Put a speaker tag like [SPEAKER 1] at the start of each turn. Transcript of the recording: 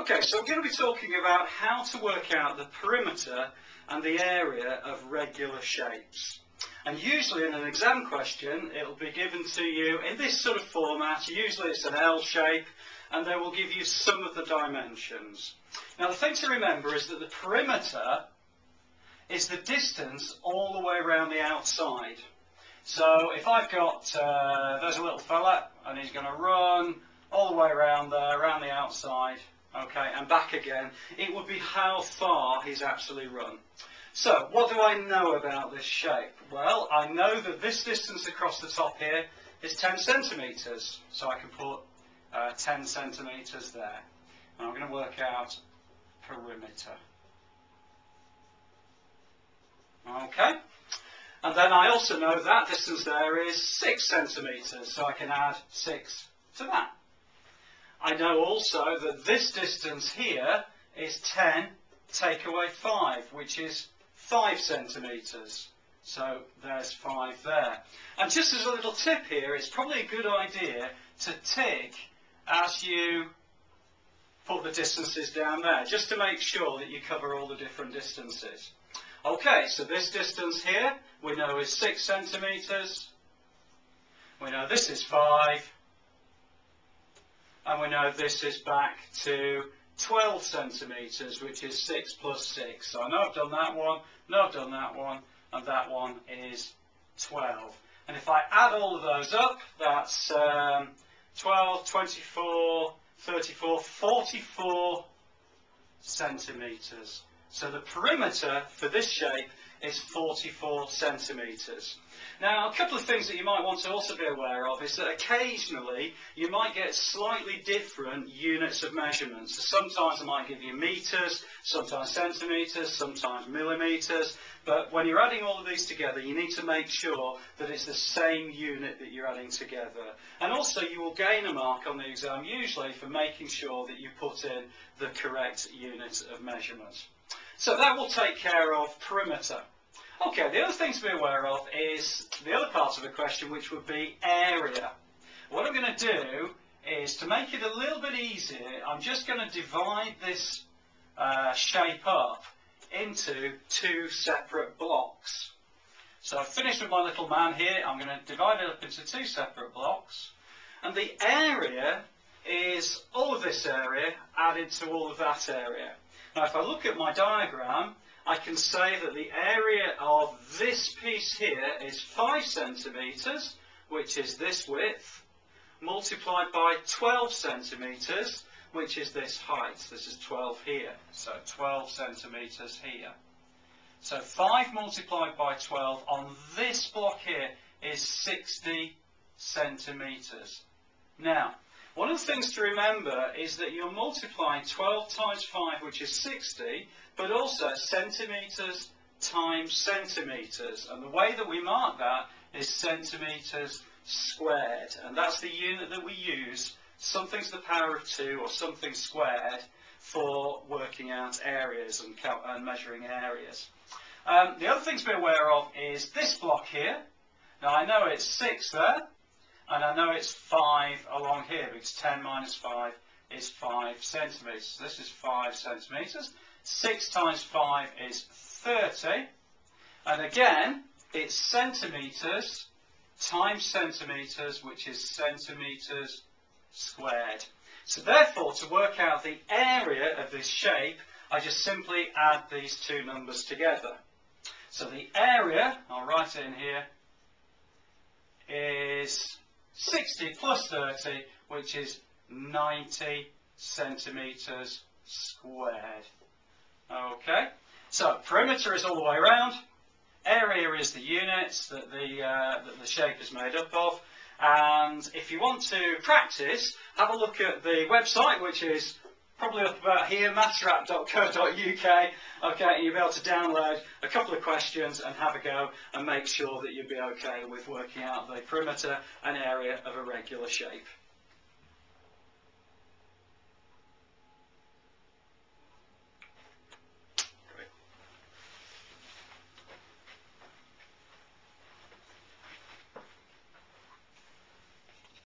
[SPEAKER 1] Okay, so we're going to be talking about how to work out the perimeter and the area of regular shapes. And usually in an exam question, it'll be given to you in this sort of format. Usually it's an L shape, and they will give you some of the dimensions. Now the thing to remember is that the perimeter is the distance all the way around the outside. So if I've got, uh, there's a little fella, and he's going to run all the way around there, around the outside, okay, and back again, it would be how far he's actually run. So, what do I know about this shape? Well, I know that this distance across the top here is 10 centimetres, so I can put uh, 10 centimetres there. And I'm going to work out perimeter. Okay? And then I also know that distance there is 6 centimetres, so I can add 6 to that. I know also that this distance here is 10 take away 5, which is 5 centimetres. So there's 5 there. And just as a little tip here, it's probably a good idea to tick as you put the distances down there, just to make sure that you cover all the different distances. Okay, so this distance here we know is 6 centimetres. We know this is 5 and we know this is back to 12 centimetres, which is 6 plus 6. So I know I've done that one, know I've done that one, and that one is 12. And if I add all of those up, that's um, 12, 24, 34, 44 centimetres. So the perimeter for this shape is 44 centimetres. Now, a couple of things that you might want to also be aware of is that occasionally you might get slightly different units of measurement. So sometimes I might give you metres, sometimes centimetres, sometimes millimetres, but when you're adding all of these together, you need to make sure that it's the same unit that you're adding together. And also you will gain a mark on the exam usually for making sure that you put in the correct unit of measurement. So that will take care of perimeter. Okay, the other thing to be aware of is the other part of the question, which would be area. What I'm going to do is, to make it a little bit easier, I'm just going to divide this uh, shape up into two separate blocks. So I've finished with my little man here. I'm going to divide it up into two separate blocks. And the area is all of this area added to all of that area. Now, if I look at my diagram, I can say that the area of this piece here is 5 centimetres, which is this width, multiplied by 12 centimetres, which is this height. This is 12 here, so 12 centimetres here. So 5 multiplied by 12 on this block here is 60 centimetres. Now, one of the things to remember is that you're multiplying 12 times 5, which is 60, but also centimetres times centimetres. And the way that we mark that is centimetres squared. And that's the unit that we use, something to the power of 2 or something squared, for working out areas and, and measuring areas. Um, the other thing to be aware of is this block here. Now I know it's 6 there, and I know it's 5 along here because 10 minus 5 is 5 centimetres. This is 5 centimetres. 6 times 5 is 30. And again, it's centimetres times centimetres, which is centimetres squared. So therefore, to work out the area of this shape, I just simply add these two numbers together. So the area, I'll write it in here, is 60 plus 30, which is 90 centimetres squared. Okay, so perimeter is all the way around. Area is the units that the, uh, that the shape is made up of. And if you want to practice, have a look at the website, which is probably up about here, mathswrap.co.uk. Okay, and you'll be able to download a couple of questions and have a go and make sure that you'll be okay with working out the perimeter and area of a regular shape.